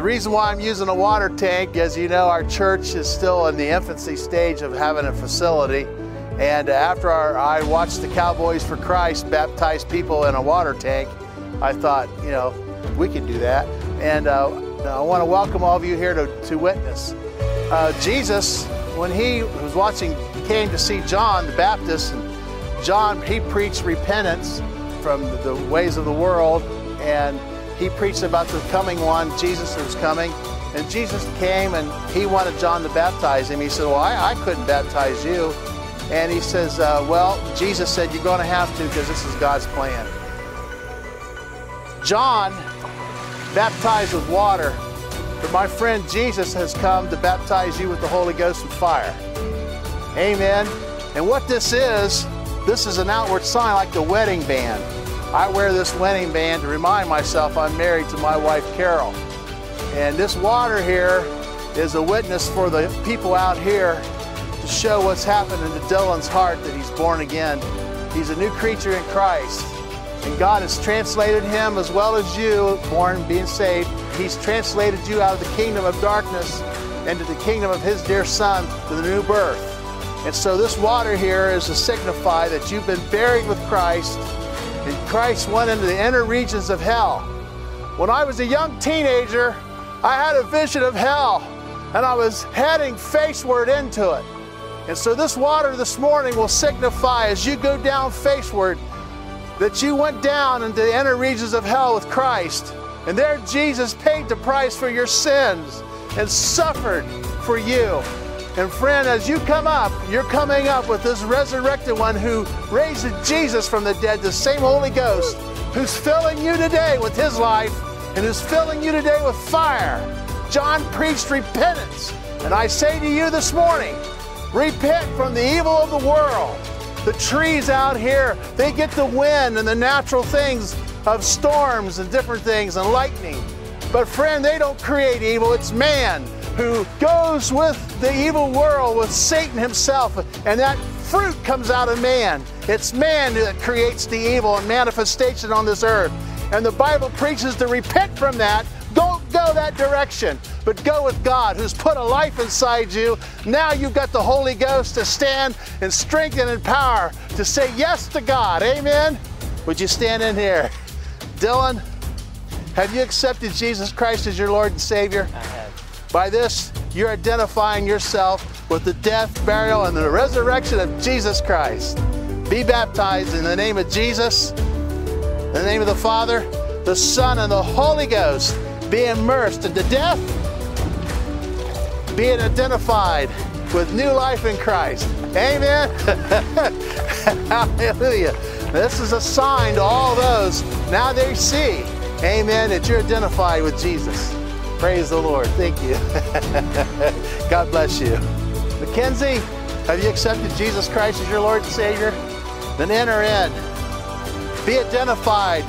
The reason why I'm using a water tank, as you know, our church is still in the infancy stage of having a facility. And after our, I watched the Cowboys for Christ baptize people in a water tank, I thought, you know, we can do that. And uh, I want to welcome all of you here to, to witness. Uh, Jesus, when he was watching, came to see John the Baptist, and John, he preached repentance from the ways of the world, and he preached about the coming one, Jesus was coming. And Jesus came and he wanted John to baptize him. He said, Well, I, I couldn't baptize you. And he says, uh, Well, Jesus said, You're going to have to because this is God's plan. John baptized with water, but my friend Jesus has come to baptize you with the Holy Ghost and fire. Amen. And what this is, this is an outward sign like the wedding band. I wear this wedding band to remind myself I'm married to my wife Carol. And this water here is a witness for the people out here to show what's happened into Dylan's heart that he's born again. He's a new creature in Christ. And God has translated him as well as you, born, being saved. He's translated you out of the kingdom of darkness into the kingdom of his dear son, to the new birth. And so this water here is to signify that you've been buried with Christ, Christ went into the inner regions of hell. When I was a young teenager, I had a vision of hell, and I was heading faceward into it. And so this water this morning will signify as you go down faceward that you went down into the inner regions of hell with Christ. And there Jesus paid the price for your sins and suffered for you. And friend, as you come up, you're coming up with this resurrected one who raised Jesus from the dead, the same Holy Ghost, who's filling you today with his life and who's filling you today with fire. John preached repentance. And I say to you this morning, repent from the evil of the world. The trees out here, they get the wind and the natural things of storms and different things and lightning. But friend, they don't create evil. It's man who goes with the evil world, with Satan himself, and that fruit comes out of man. It's man that creates the evil and manifestation on this earth. And the Bible preaches to repent from that. Don't go that direction, but go with God who's put a life inside you. Now you've got the Holy Ghost to stand in strength and power to say yes to God. Amen. Would you stand in here? Dylan, have you accepted Jesus Christ as your Lord and Savior? By this, you're identifying yourself with the death, burial, and the resurrection of Jesus Christ. Be baptized in the name of Jesus, in the name of the Father, the Son, and the Holy Ghost. Be immersed into death, being identified with new life in Christ. Amen. Hallelujah. This is a sign to all those. Now they see, amen, that you're identified with Jesus. Praise the Lord. Thank you. God bless you. Mackenzie, have you accepted Jesus Christ as your Lord and Savior? Then enter in. Be identified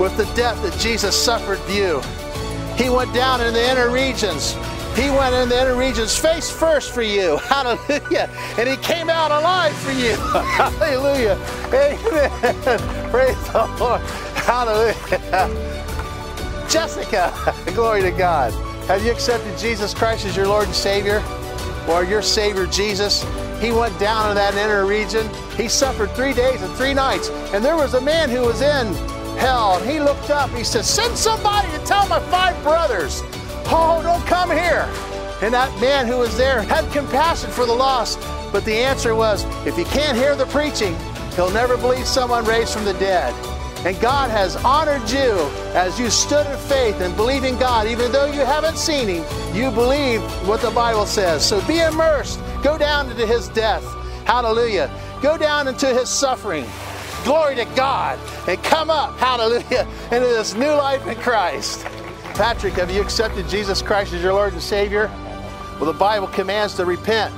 with the death that Jesus suffered for you. He went down in the inner regions. He went in the inner regions face first for you. Hallelujah. And he came out alive for you. Hallelujah. Amen. Praise the Lord. Hallelujah. Jessica, glory to God. Have you accepted Jesus Christ as your Lord and Savior? Or your Savior Jesus? He went down in that inner region. He suffered three days and three nights. And there was a man who was in hell. And he looked up. He said, Send somebody to tell my five brothers. Oh, don't come here. And that man who was there had compassion for the lost. But the answer was, if you can't hear the preaching, he'll never believe someone raised from the dead. And God has honored you as you stood in faith and believed in God. Even though you haven't seen Him, you believe what the Bible says. So be immersed. Go down into His death. Hallelujah. Go down into His suffering. Glory to God. And come up, hallelujah, into this new life in Christ. Patrick, have you accepted Jesus Christ as your Lord and Savior? Well, the Bible commands to repent.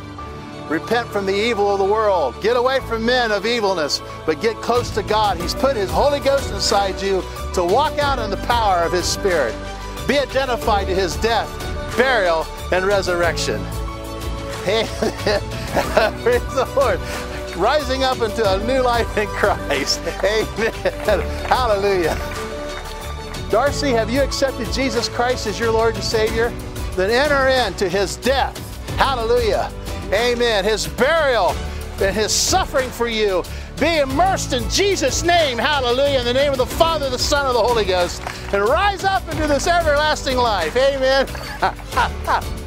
Repent from the evil of the world. Get away from men of evilness, but get close to God. He's put His Holy Ghost inside you to walk out in the power of His Spirit. Be identified to His death, burial, and resurrection. Hey, praise the Lord. Rising up into a new life in Christ. Amen. Hallelujah. Darcy, have you accepted Jesus Christ as your Lord and Savior? Then enter into his death. Hallelujah. Amen. His burial and his suffering for you. Be immersed in Jesus' name. Hallelujah. In the name of the Father, the Son, and the Holy Ghost. And rise up into this everlasting life. Amen.